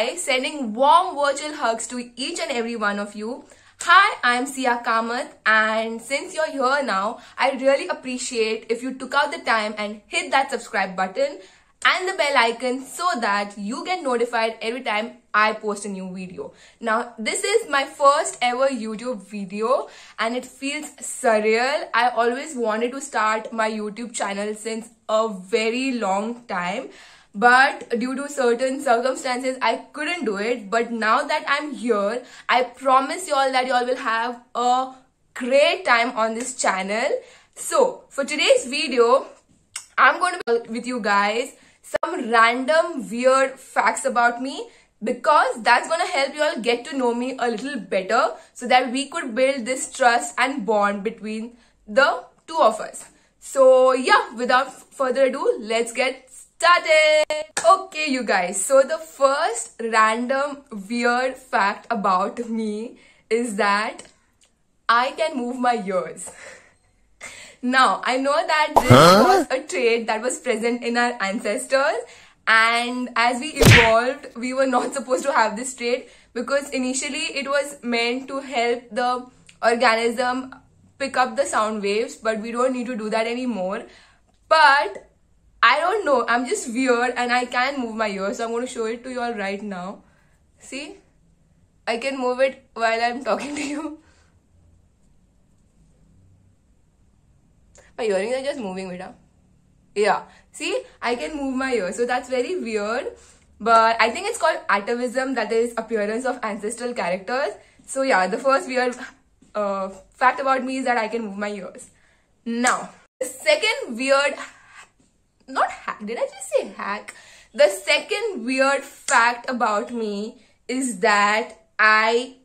guys, sending warm virtual hugs to each and every one of you. Hi, I'm Siya Kamat and since you're here now, I really appreciate if you took out the time and hit that subscribe button and the bell icon so that you get notified every time I post a new video. Now, this is my first ever YouTube video and it feels surreal. I always wanted to start my YouTube channel since a very long time but due to certain circumstances i couldn't do it. But now that i'm here i promise you all that you all will have a great time on this channel. So for today's video i'm going to be with you guys some random weird facts about me because that's going to help you all get to know me a little better so that we could build this trust and bond between the two of us. So yeah without further ado let's get started. Okay, you guys. So the first random weird fact about me is that I can move my ears. Now, I know that this huh? was a trait that was present in our ancestors and as we evolved, we were not supposed to have this trait because initially it was meant to help the organism pick up the sound waves but we don't need to do that anymore. But I don't know. I'm just weird and I can move my ears. So I'm going to show it to you all right now. See? I can move it while I'm talking to you. My earrings are just moving, beta. Yeah. See? I can move my ears. So that's very weird. But I think it's called atavism. That is appearance of ancestral characters. So yeah, the first weird uh, fact about me is that I can move my ears. Now, the second weird not hack did i just say hack? The second weird fact about me is that i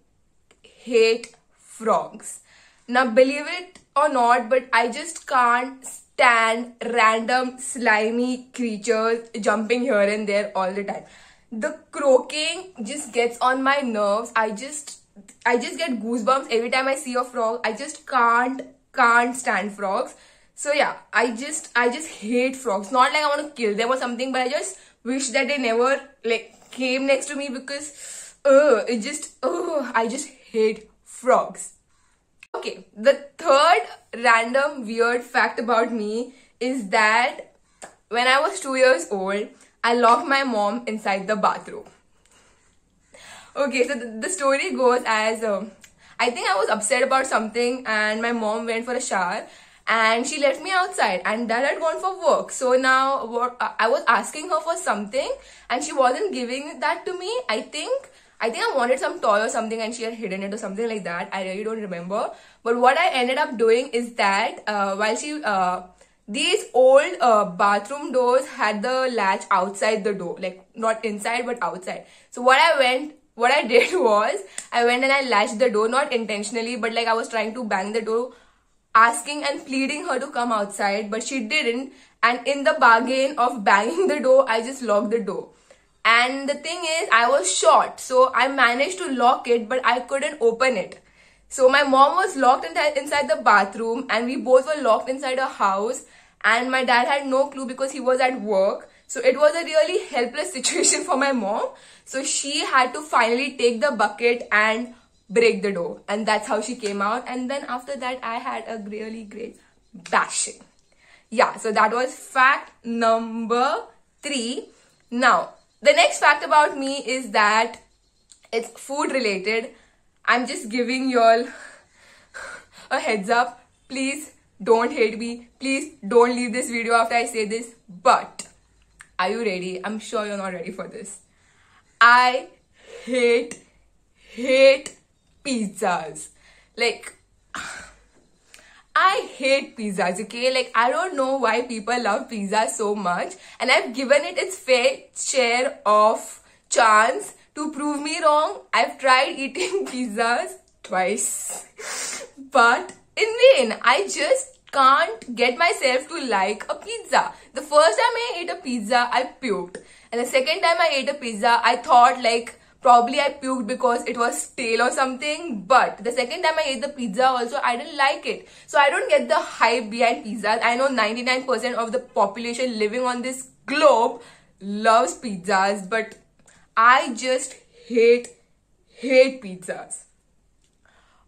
hate frogs. Now believe it or not but i just can't stand random slimy creatures jumping here and there all the time. The croaking just gets on my nerves. I just i just get goosebumps every time i see a frog. I just can't can't stand frogs so yeah, I just I just hate frogs. Not like I want to kill them or something, but I just wish that they never like came next to me because uh it just uh I just hate frogs. Okay, the third random weird fact about me is that when I was two years old, I locked my mom inside the bathroom. Okay, so the, the story goes as um, I think I was upset about something and my mom went for a shower and she left me outside. And dad had gone for work. So now what i was asking her for something and she wasn't giving that to me. I think i think i wanted some toy or something and she had hidden it or something like that. I really don't remember. But what i ended up doing is that uh, while she uh, these old uh, bathroom doors had the latch outside the door. Like not inside but outside. So what i went what i did was i went and i latched the door not intentionally but like i was trying to bang the door asking and pleading her to come outside, but she didn't. And in the bargain of banging the door, I just locked the door. And the thing is, I was short, so I managed to lock it, but I couldn't open it. So my mom was locked inside the bathroom, and we both were locked inside a house. And my dad had no clue because he was at work. So it was a really helpless situation for my mom. So she had to finally take the bucket and break the door. And that's how she came out. And then after that i had a really great bashing. Yeah so that was fact number three. Now the next fact about me is that it's food related. I'm just giving y'all a heads up. Please don't hate me. Please don't leave this video after i say this. But are you ready? I'm sure you're not ready for this. I hate hate pizzas. Like, I hate pizzas, okay? Like, I don't know why people love pizza so much. And I've given it its fair share of chance to prove me wrong. I've tried eating pizzas twice. but in vain, I just can't get myself to like a pizza. The first time I ate a pizza, I puked. And the second time I ate a pizza, I thought like, Probably I puked because it was stale or something. But the second time I ate the pizza also, I didn't like it. So I don't get the hype behind pizzas. I know 99% of the population living on this globe loves pizzas. But I just hate, hate pizzas.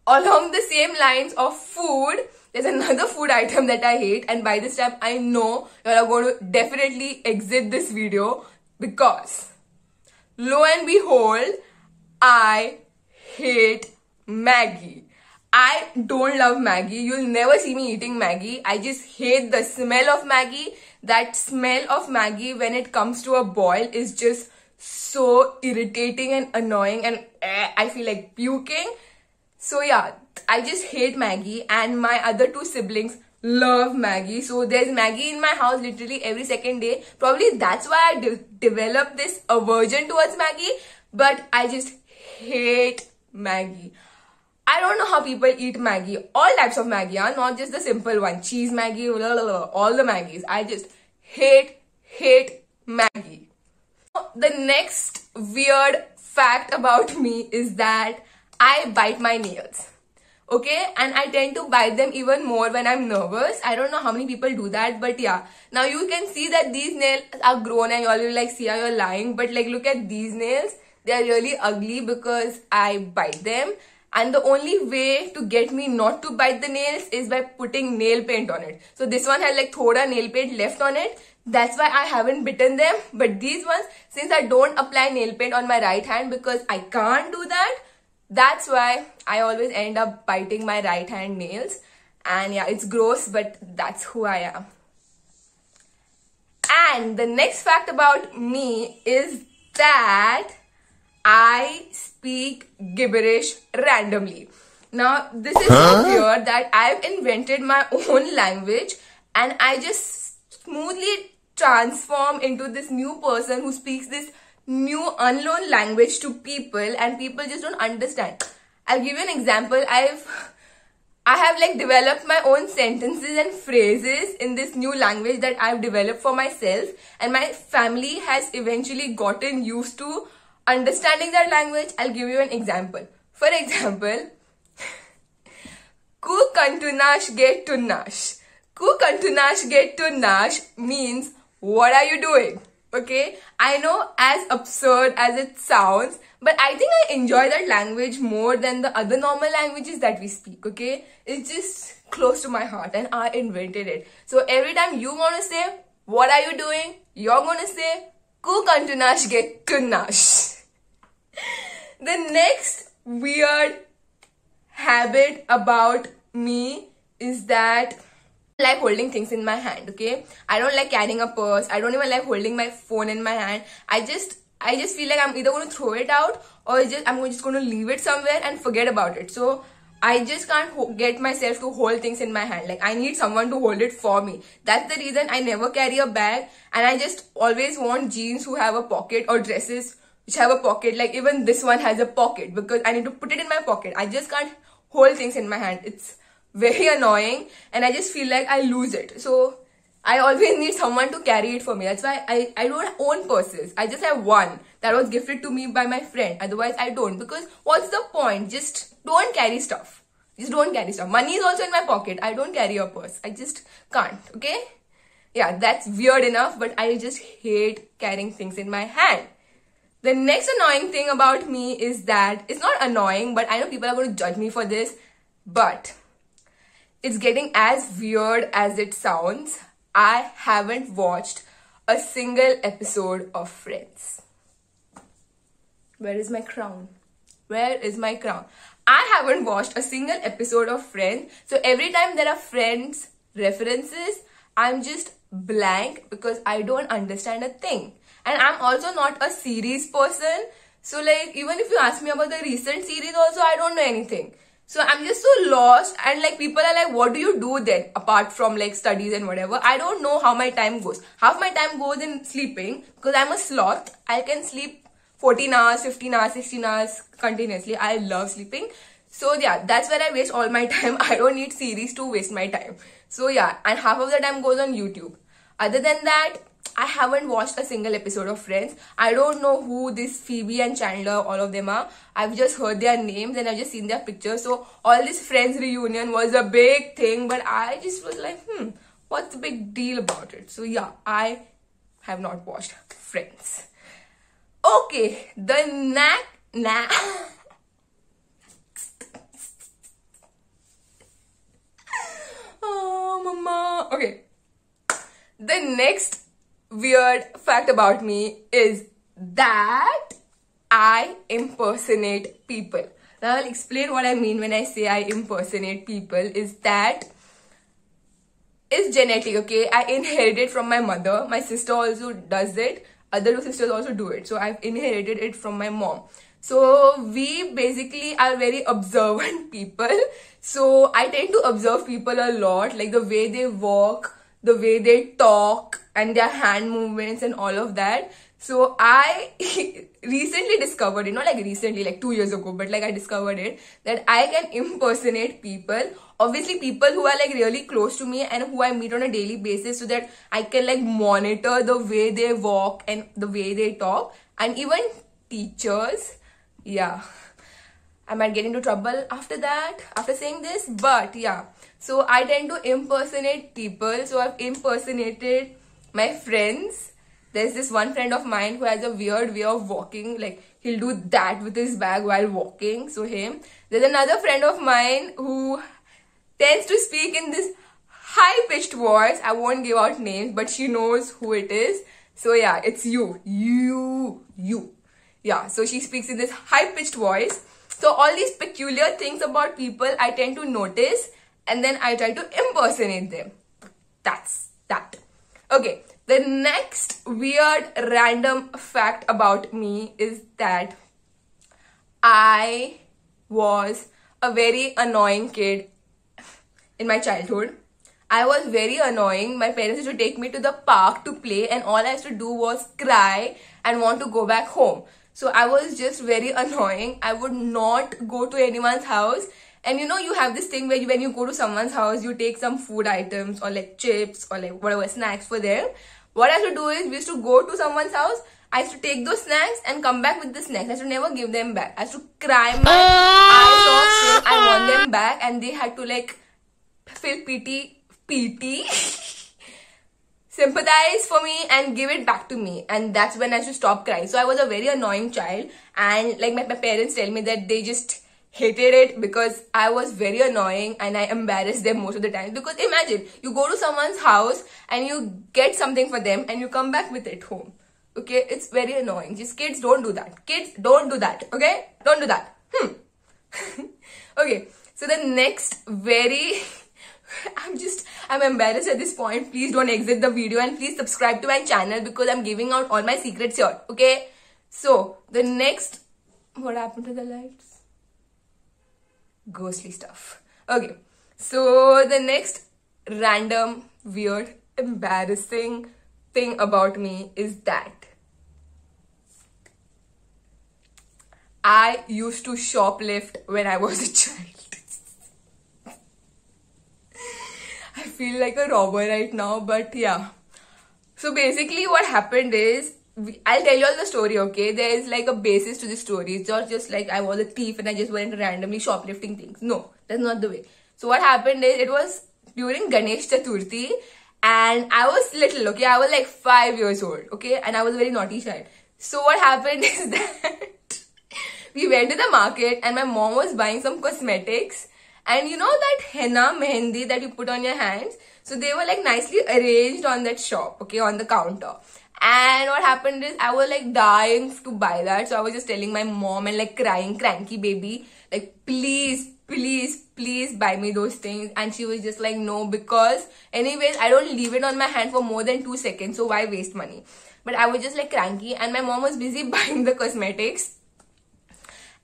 Along the same lines of food, there's another food item that I hate, and by this time, I know you are going to definitely exit this video because lo and behold, I hate Maggi. I don't love Maggi. You'll never see me eating Maggi. I just hate the smell of Maggi. That smell of Maggi when it comes to a boil is just so irritating and annoying and eh, I feel like puking. So yeah, I just hate Maggi and my other two siblings love Maggi. So there's Maggi in my house literally every second day. Probably that's why I de developed this aversion towards Maggi. But I just hate Maggi. I don't know how people eat Maggi. All types of Maggi, are not just the simple one. Cheese Maggi, blah, blah, blah, all the Maggis. I just hate, hate Maggi. The next weird fact about me is that I bite my nails. Okay, and I tend to bite them even more when I'm nervous. I don't know how many people do that, but yeah. Now you can see that these nails are grown and you all will like see how you're lying. But like look at these nails. They are really ugly because I bite them and the only way to get me not to bite the nails is by putting nail paint on it. So this one has like thoda nail paint left on it. That's why I haven't bitten them. But these ones, since I don't apply nail paint on my right hand because I can't do that, that's why I always end up biting my right hand nails. And yeah, it's gross, but that's who I am. And the next fact about me is that I speak gibberish randomly. Now, this is huh? so weird that I've invented my own language and I just smoothly transform into this new person who speaks this new unknown language to people and people just don't understand. I'll give you an example. I've I have like developed my own sentences and phrases in this new language that I've developed for myself and my family has eventually gotten used to understanding that language, I'll give you an example. For example, Ku kantunash get to nash. Ku kantunash get to nash means what are you doing? Okay, I know as absurd as it sounds, but I think I enjoy that language more than the other normal languages that we speak. Okay, it's just close to my heart and I invented it. So every time you want to say, what are you doing? You're going to say, Ku kantunash get to the next weird habit about me is that like holding things in my hand okay i don't like carrying a purse i don't even like holding my phone in my hand i just i just feel like i'm either going to throw it out or just i'm just going to leave it somewhere and forget about it so I just can't get myself to hold things in my hand. Like I need someone to hold it for me. That's the reason I never carry a bag and I just always want jeans who have a pocket or dresses which have a pocket. Like even this one has a pocket because I need to put it in my pocket. I just can't hold things in my hand. It's very annoying and I just feel like I lose it. So I always need someone to carry it for me. That's why I, I don't own purses. I just have one that was gifted to me by my friend. Otherwise, I don't. Because what's the point? Just don't carry stuff. Just don't carry stuff. Money is also in my pocket. I don't carry a purse. I just can't. Okay? Yeah, that's weird enough. But I just hate carrying things in my hand. The next annoying thing about me is that it's not annoying, but I know people are going to judge me for this, but it's getting as weird as it sounds. I haven't watched a single episode of Friends. Where is my crown? Where is my crown? I haven't watched a single episode of Friends. So every time there are Friends references, I'm just blank because I don't understand a thing and i'm also not a series person so like even if you ask me about the recent series also i don't know anything so i'm just so lost and like people are like what do you do then? Apart from like studies and whatever. I don't know how my time goes. Half my time goes in sleeping because i'm a sloth. I can sleep 14 hours 15 hours 16 hours continuously. I love sleeping. So yeah that's where i waste all my time. I don't need series to waste my time. So yeah and half of the time goes on youtube. Other than that I haven't watched a single episode of Friends. I don't know who this Phoebe and Chandler, all of them are. I've just heard their names and I've just seen their pictures. So all this Friends reunion was a big thing, but I just was like, hmm, what's the big deal about it? So yeah, I have not watched Friends. Okay, the knack, knack. oh, mama. Okay. The next weird fact about me is that I impersonate people. Now I'll explain what I mean when I say I impersonate people is that is genetic, okay? I inherited from my mother. My sister also does it. Other two sisters also do it. So I've inherited it from my mom. So we basically are very observant people. So I tend to observe people a lot, like the way they walk, the way they talk, and their hand movements and all of that. So I recently discovered you know, like recently, like two years ago, but like I discovered it that I can impersonate people. Obviously, people who are like really close to me and who I meet on a daily basis so that I can like monitor the way they walk and the way they talk. And even teachers, yeah. I might get into trouble after that, after saying this, but yeah. So I tend to impersonate people. So I've impersonated my friends there's this one friend of mine who has a weird way of walking like he'll do that with his bag while walking so him. There's another friend of mine who tends to speak in this high pitched voice. I won't give out names but she knows who it is. So yeah it's you. You you. Yeah so she speaks in this high pitched voice. So all these peculiar things about people i tend to notice and then i try to impersonate them. That's that okay the next weird random fact about me is that I was a very annoying kid in my childhood. I was very annoying. My parents used to take me to the park to play, and all I used to do was cry and want to go back home. So I was just very annoying. I would not go to anyone's house. And you know, you have this thing where you, when you go to someone's house, you take some food items or like chips or like whatever snacks for them. What I used to do is we used to go to someone's house. I used to take those snacks and come back with the snacks. I used to never give them back. I used to cry my eyes off I want them back and they had to like feel pity, pity, sympathize for me and give it back to me. And that's when I should stop crying. So I was a very annoying child and like my, my parents tell me that they just hated it because I was very annoying and I embarrassed them most of the time. Because imagine you go to someone's house and you get something for them and you come back with it home. Okay, it's very annoying. Just kids don't do that. Kids don't do that. Okay, don't do that. Hmm. okay, so the next very. I'm just, I'm embarrassed at this point. Please don't exit the video and please subscribe to my channel because I'm giving out all my secrets here. Okay, so the next, what happened to the lights? Ghostly stuff. Okay, so the next random, weird, embarrassing thing about me is that I used to shoplift when I was a child. I feel like a robber right now, but yeah. So basically, what happened is I'll tell you all the story, okay? There is like a basis to the story. It's not just like I was a thief and I just went randomly shoplifting things. No, that's not the way. So what happened is it was during Ganesh Chaturthi and I was little, okay? I was like five years old, okay? And I was a very naughty child. So what happened is that we went to the market and my mom was buying some cosmetics and you know that henna mehendi that you put on your hands? So they were like nicely arranged on that shop, okay, on the counter. And what happened is I was like dying to buy that. So I was just telling my mom and like crying, cranky baby, like please, please, please buy me those things. And she was just like, no, because anyways, I don't leave it on my hand for more than two seconds. So why waste money? But I was just like cranky and my mom was busy buying the cosmetics.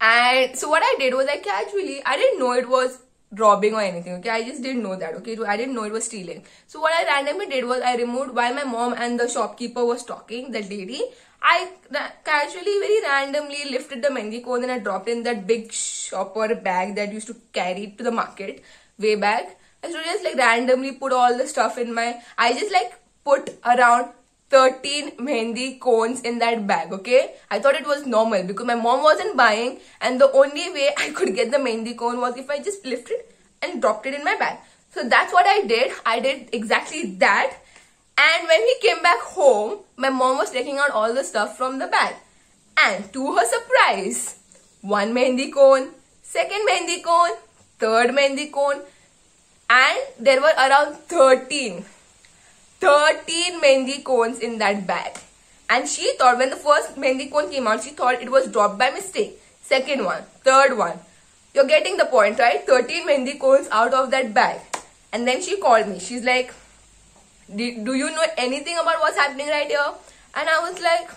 And so what I did was I casually, I didn't know it was robbing or anything okay? I just didn't know that okay? I didn't know it was stealing. So what i randomly did was i removed while my mom and the shopkeeper was talking the lady i casually very randomly lifted the mehendi cone and i dropped in that big shopper bag that used to carry to the market way back. I so just like randomly put all the stuff in my i just like put around 13 mehendi cones in that bag, okay? I thought it was normal because my mom wasn't buying and the only way I could get the mehendi cone was if I just lifted and dropped it in my bag. So that's what I did. I did exactly that. And when we came back home, my mom was taking out all the stuff from the bag. And to her surprise, one mehendi cone, second mehendi cone, third mehendi cone, and there were around 13 13 mehendi cones in that bag. And she thought when the first mehendi cone came out she thought it was dropped by mistake. Second one third one. You're getting the point right? 13 mehendi cones out of that bag. And then she called me. She's like do you know anything about what's happening right here? And i was like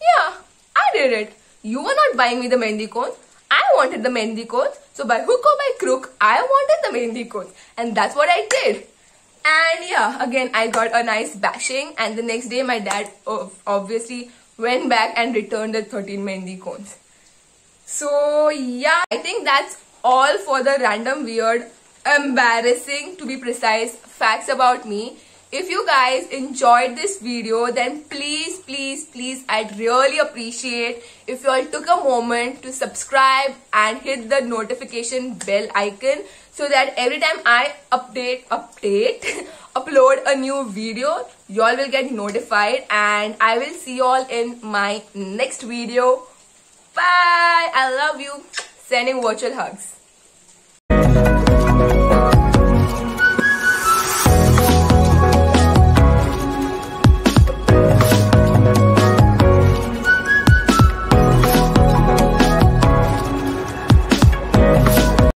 yeah i did it. You were not buying me the mehendi cone. I wanted the mehendi cones. So by hook or by crook, I wanted the mehendi cones. And that's what I did. And yeah, again, I got a nice bashing. And the next day, my dad obviously went back and returned the 13 mehendi cones. So yeah, I think that's all for the random weird, embarrassing to be precise, facts about me. If you guys enjoyed this video, then please, please, please, I'd really appreciate if you all took a moment to subscribe and hit the notification bell icon so that every time I update, update, upload a new video, you all will get notified and I will see you all in my next video. Bye! I love you. Sending virtual hugs.